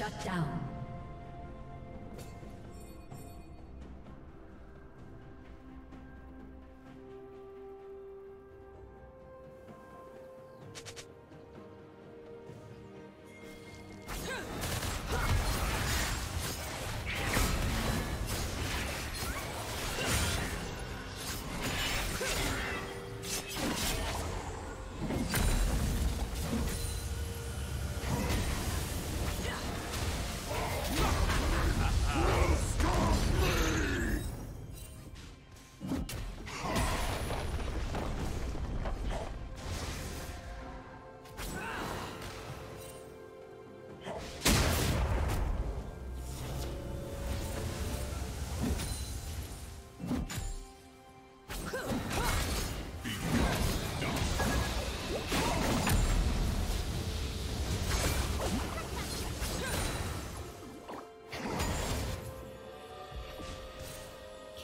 Shut down.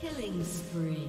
Killing spree.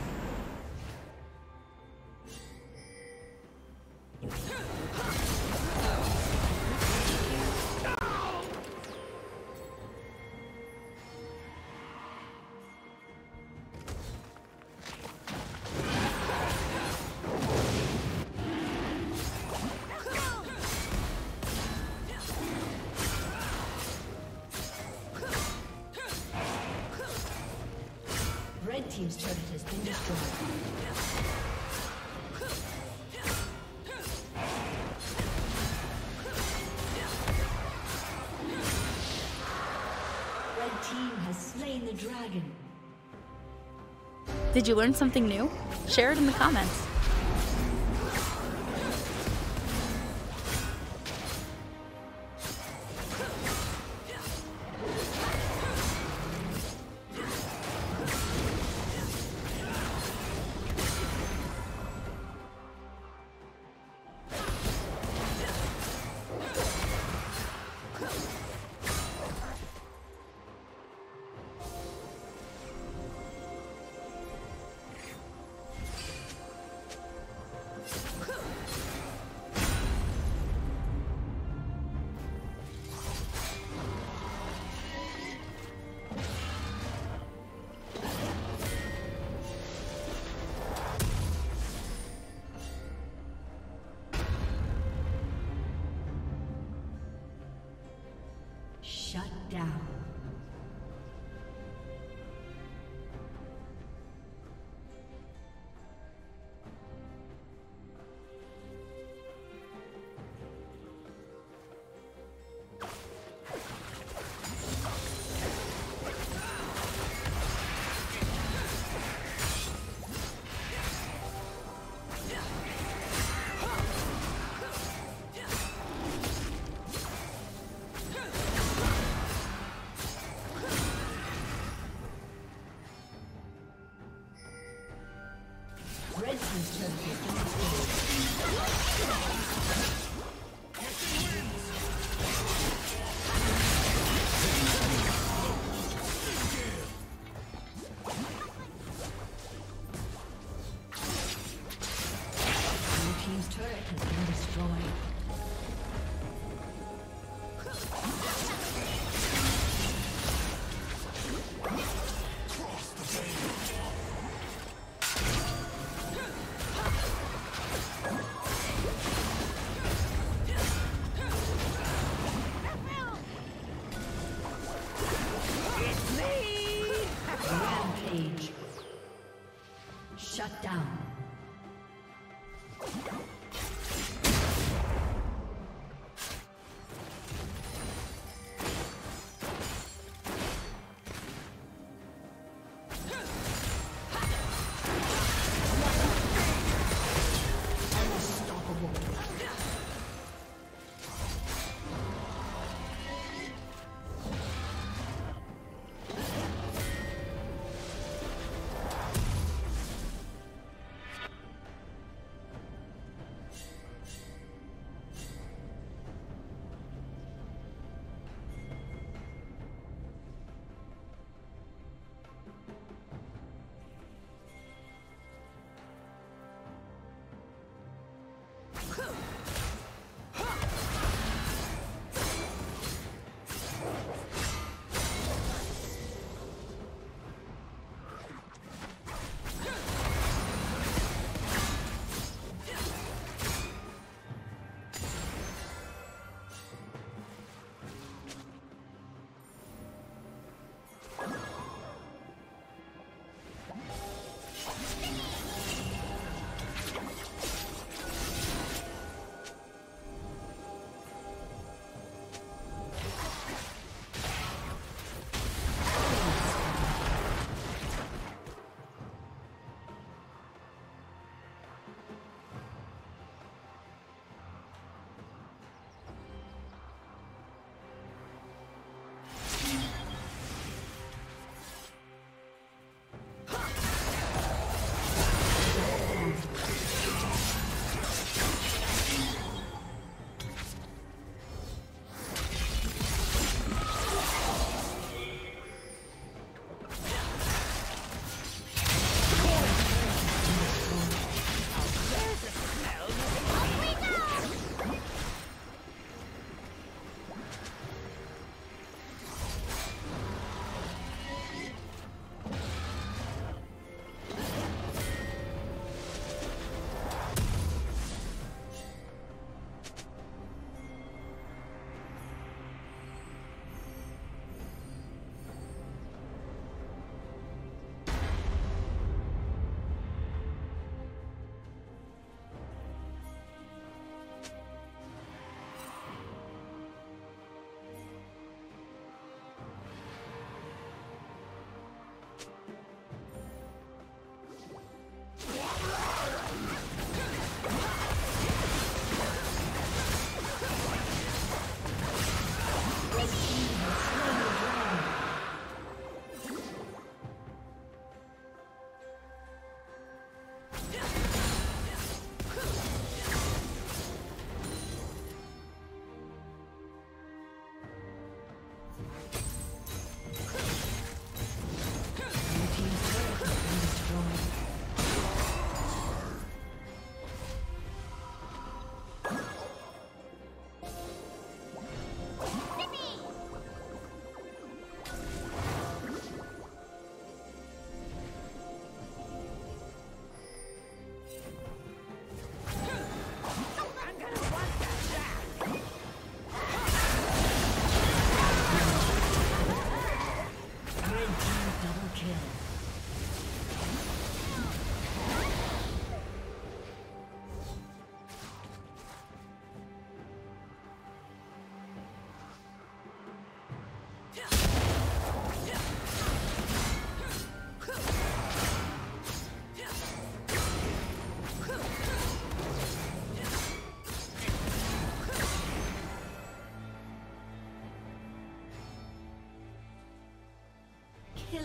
Team's turret has been destroyed. Red Team has slain the dragon. Did you learn something new? Share it in the comments. Down. Destroyed.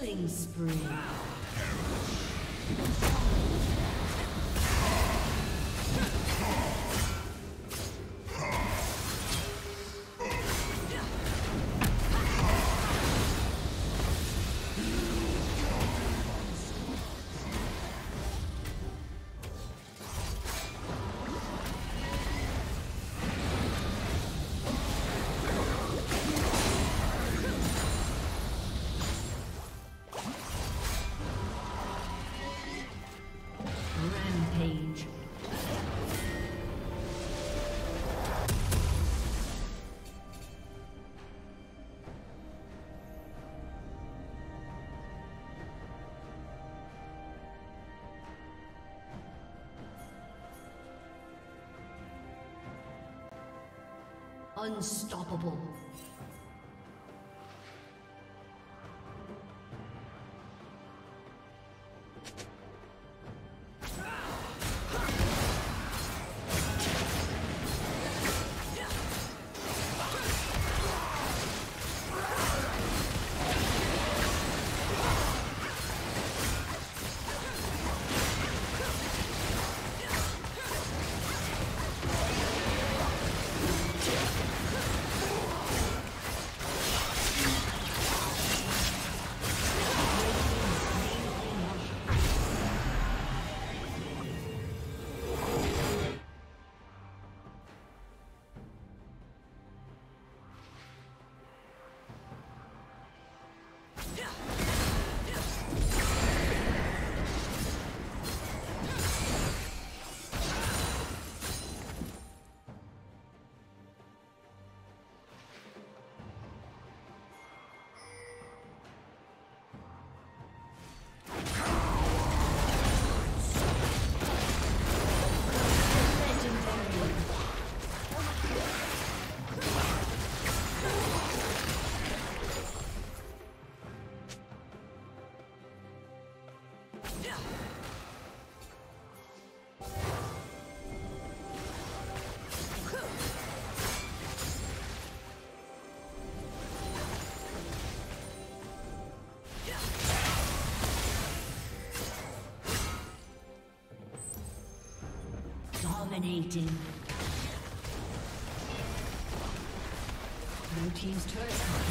Killing spree. Unstoppable. Dominating. Blue team's turret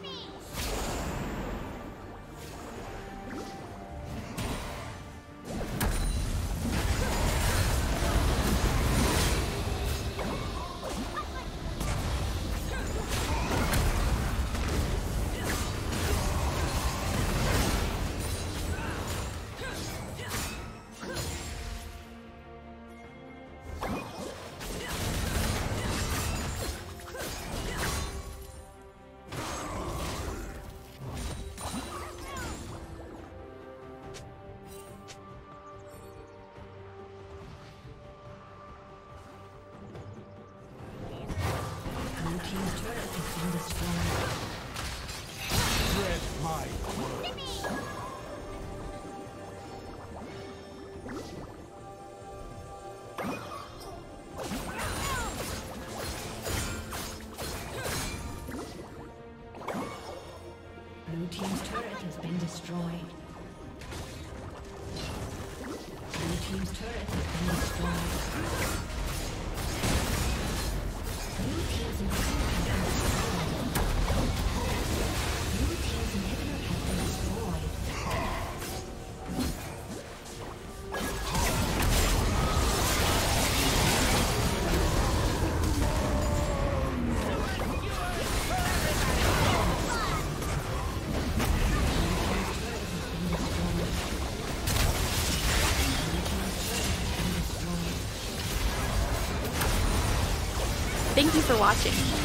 me! Dread my quirks. For watching.